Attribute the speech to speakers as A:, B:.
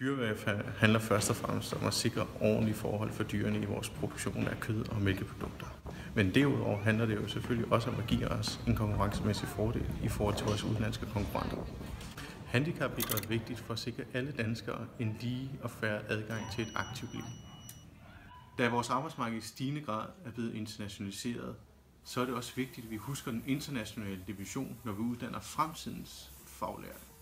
A: Dyrevelfærd handler først og fremmest om at sikre ordentlige forhold for dyrene i vores produktion af kød og mælkeprodukter. Men derudover handler det jo selvfølgelig også om at give os en konkurrencemæssig fordel i forhold til vores udenlandske konkurrenter. Handicap er vigtigt for at sikre alle danskere en lige og færre adgang til et aktivt liv. Da vores arbejdsmarked i stigende grad er blevet internationaliseret, så er det også vigtigt, at vi husker den internationale division, når vi uddanner fremtidens faglærte.